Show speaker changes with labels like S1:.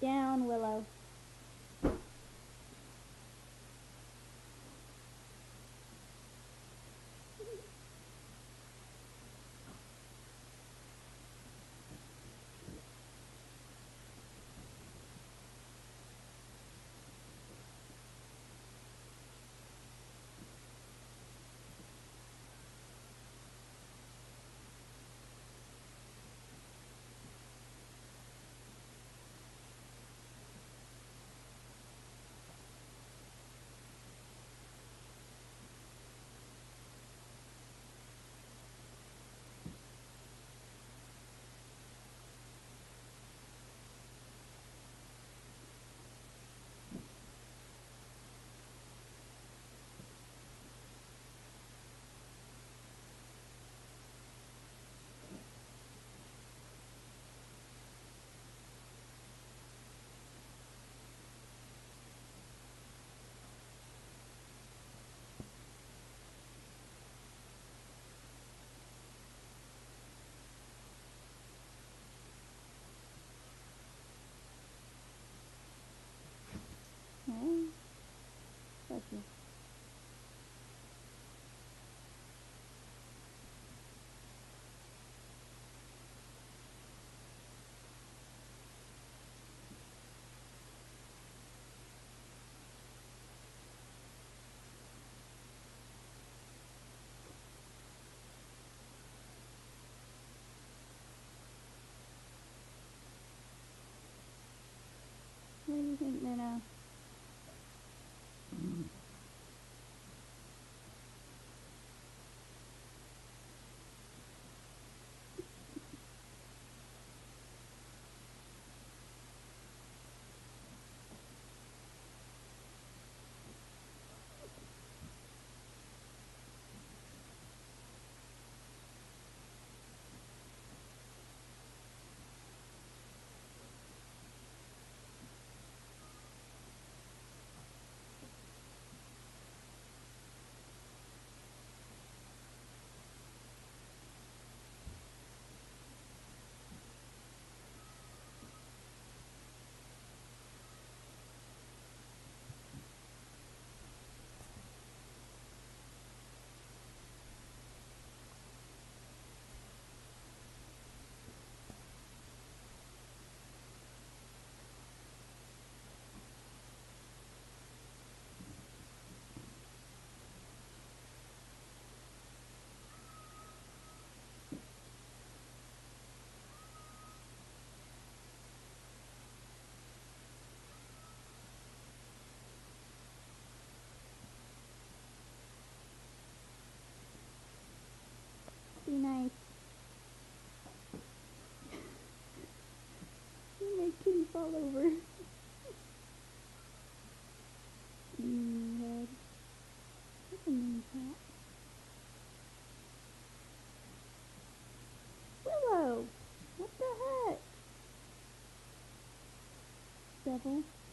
S1: Down, Willow. Fall over. mm, a mean cat. Willow! What the heck? Devil.